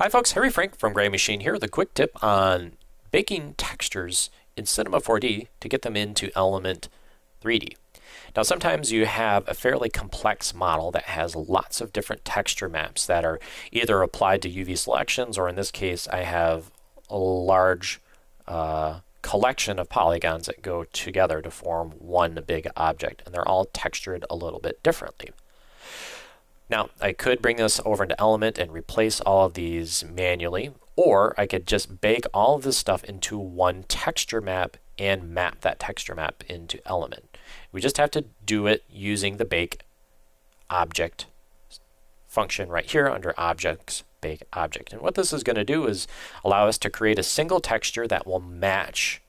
Hi folks, Harry Frank from Graymachine here with a quick tip on baking textures in Cinema 4D to get them into Element 3D. Now sometimes you have a fairly complex model that has lots of different texture maps that are either applied to UV selections or in this case I have a large uh, collection of polygons that go together to form one big object and they're all textured a little bit differently. Now, I could bring this over into Element and replace all of these manually, or I could just bake all of this stuff into one texture map and map that texture map into Element. We just have to do it using the bake object function right here under objects bake object. And what this is going to do is allow us to create a single texture that will match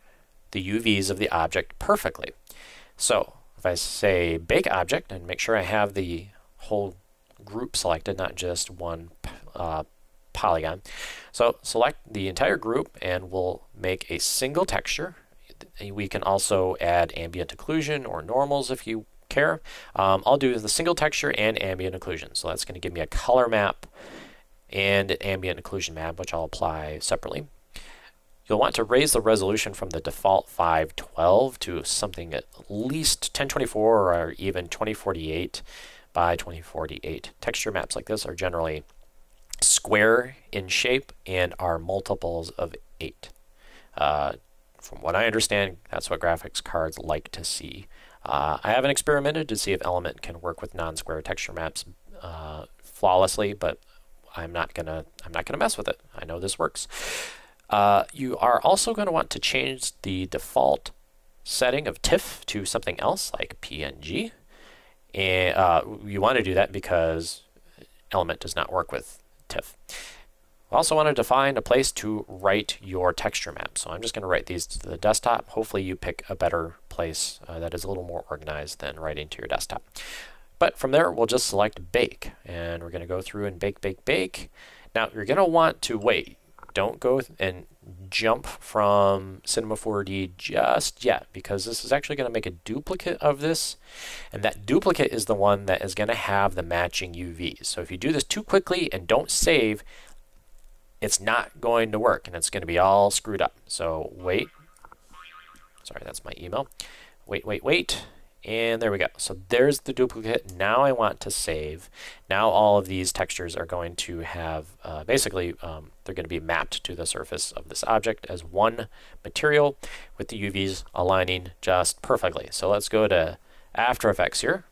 the UVs of the object perfectly. So if I say bake object and make sure I have the whole group selected, not just one uh, polygon. So select the entire group and we'll make a single texture. We can also add ambient occlusion or normals if you care. Um, I'll do the single texture and ambient occlusion. So that's going to give me a color map and an ambient occlusion map, which I'll apply separately. You'll want to raise the resolution from the default 512 to something at least 1024 or even 2048 by 2048. Texture maps like this are generally square in shape and are multiples of 8. Uh, from what I understand, that's what graphics cards like to see. Uh, I haven't experimented to see if Element can work with non-square texture maps uh, flawlessly, but I'm not gonna I'm not gonna mess with it. I know this works. Uh, you are also going to want to change the default setting of TIFF to something else like PNG. And uh, you want to do that because Element does not work with TIFF. We also want to define a place to write your texture map. So I'm just going to write these to the desktop. Hopefully you pick a better place uh, that is a little more organized than writing to your desktop. But from there, we'll just select bake. And we're going to go through and bake, bake, bake. Now, you're going to want to wait. Don't go and jump from Cinema 4D just yet because this is actually going to make a duplicate of this and that duplicate is the one that is going to have the matching UVs. So if you do this too quickly and don't save, it's not going to work and it's going to be all screwed up. So wait. Sorry, that's my email. Wait, wait, wait. And there we go. So there's the duplicate. Now I want to save. Now all of these textures are going to have, uh, basically, um, they're going to be mapped to the surface of this object as one material with the UVs aligning just perfectly. So let's go to After Effects here.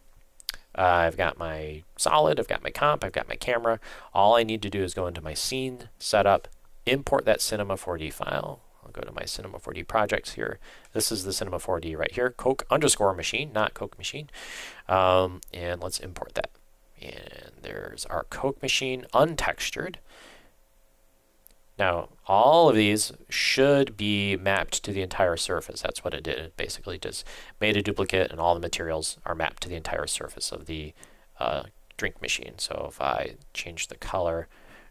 Uh, I've got my solid, I've got my comp, I've got my camera. All I need to do is go into my scene setup, import that Cinema 4D file, go to my Cinema 4D projects here. This is the Cinema 4D right here, Coke underscore machine, not Coke machine. Um, and let's import that. And there's our Coke machine untextured. Now, all of these should be mapped to the entire surface. That's what it did. It basically just made a duplicate and all the materials are mapped to the entire surface of the uh, drink machine. So if I change the color,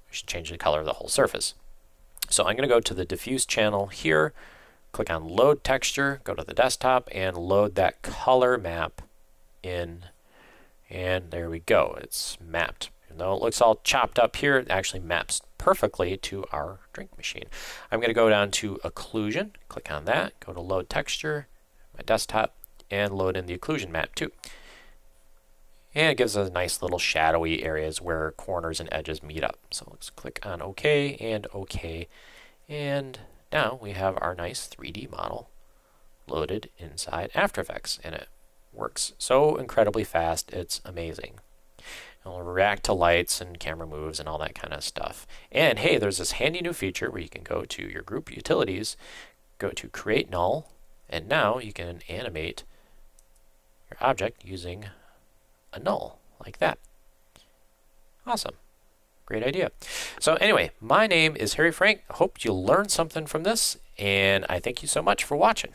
I should change the color of the whole surface. So I'm going to go to the diffuse channel here, click on load texture, go to the desktop and load that color map in. And there we go. It's mapped. Even though it looks all chopped up here, it actually maps perfectly to our drink machine. I'm going to go down to occlusion, click on that, go to load texture, my desktop, and load in the occlusion map too. And it gives us nice little shadowy areas where corners and edges meet up. So let's click on OK and OK. And now we have our nice 3D model loaded inside After Effects. And it works so incredibly fast, it's amazing. It'll react to lights and camera moves and all that kind of stuff. And hey, there's this handy new feature where you can go to your group utilities, go to create null, and now you can animate your object using a null like that. Awesome. Great idea. So anyway, my name is Harry Frank. Hope you learned something from this, and I thank you so much for watching.